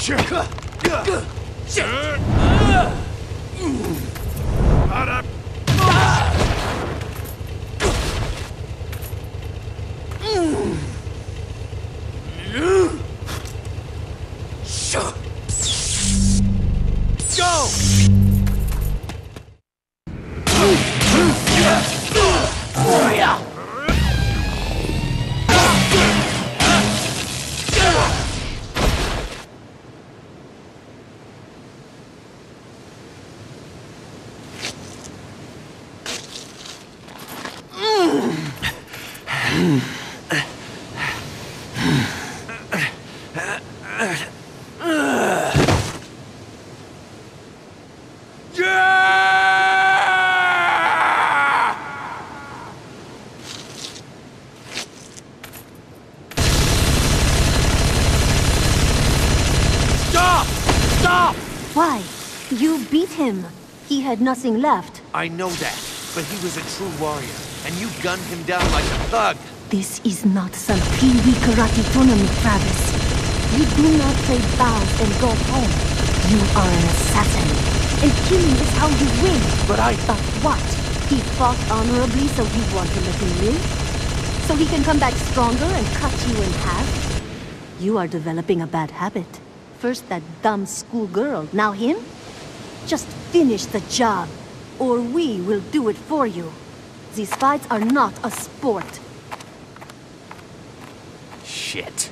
去，去，去。Had nothing left. I know that, but he was a true warrior, and you gunned him down like a thug. This is not some Pee-wee karate tournament, Travis. You do not trade bows and go home. You are an assassin, and killing is how you win. But I... But what? He fought honorably, so you want to let him live? So he can come back stronger and cut you in half? You are developing a bad habit. First that dumb schoolgirl, now him? Just finish the job, or we will do it for you. These fights are not a sport. Shit.